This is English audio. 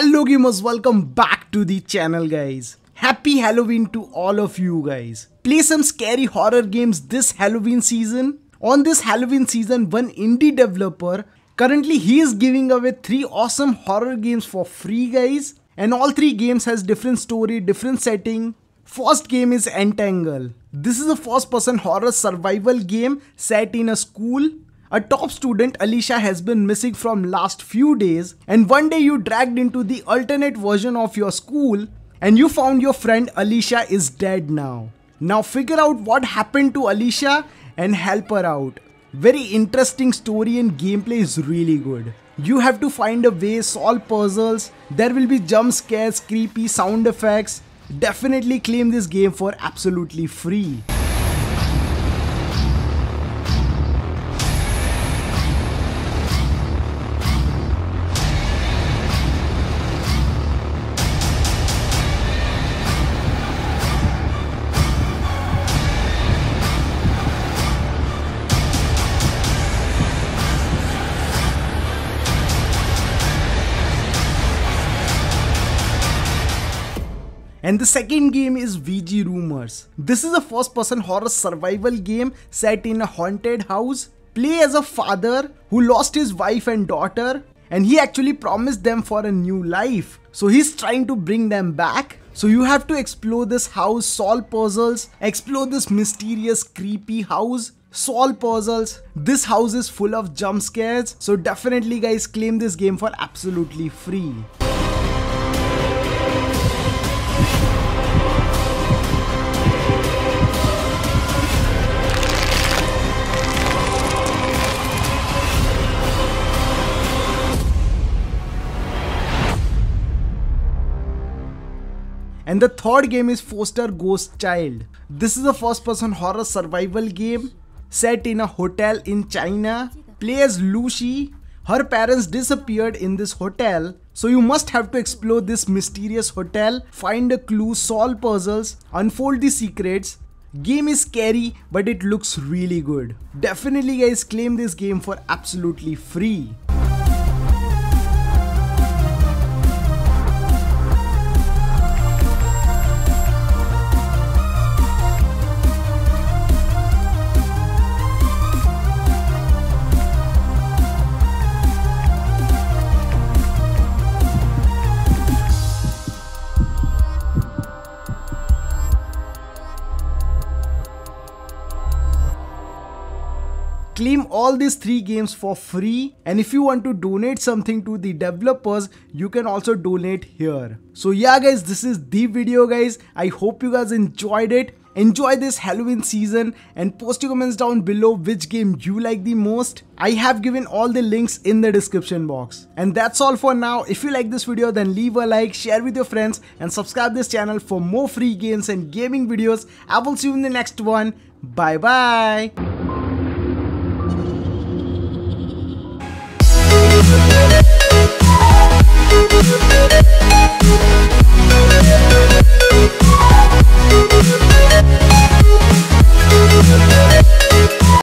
Hello gamers, welcome back to the channel guys. Happy Halloween to all of you guys. Play some scary horror games this Halloween season. On this Halloween season, one indie developer, currently he is giving away 3 awesome horror games for free guys. And all 3 games has different story, different setting. First game is Untangle. This is a first person horror survival game set in a school a top student, Alicia, has been missing from last few days and one day you dragged into the alternate version of your school and you found your friend Alicia is dead now. Now figure out what happened to Alicia and help her out. Very interesting story and gameplay is really good. You have to find a way, solve puzzles, there will be jump scares, creepy sound effects. Definitely claim this game for absolutely free. And the second game is Ouija Rumors. This is a first person horror survival game set in a haunted house. Play as a father who lost his wife and daughter and he actually promised them for a new life. So he's trying to bring them back. So you have to explore this house, solve puzzles, explore this mysterious creepy house solve puzzles. This house is full of jump scares. So definitely guys claim this game for absolutely free. And the third game is Foster Ghost Child. This is a first person horror survival game set in a hotel in China. Play as Lucy. Her parents disappeared in this hotel. So you must have to explore this mysterious hotel, find a clue, solve puzzles, unfold the secrets. Game is scary but it looks really good. Definitely guys claim this game for absolutely free. Claim all these three games for free. And if you want to donate something to the developers you can also donate here. So yeah guys this is the video guys. I hope you guys enjoyed it. Enjoy this halloween season and post your comments down below which game you like the most. I have given all the links in the description box. And that's all for now. If you like this video then leave a like share with your friends and subscribe this channel for more free games and gaming videos. I will see you in the next one. Bye bye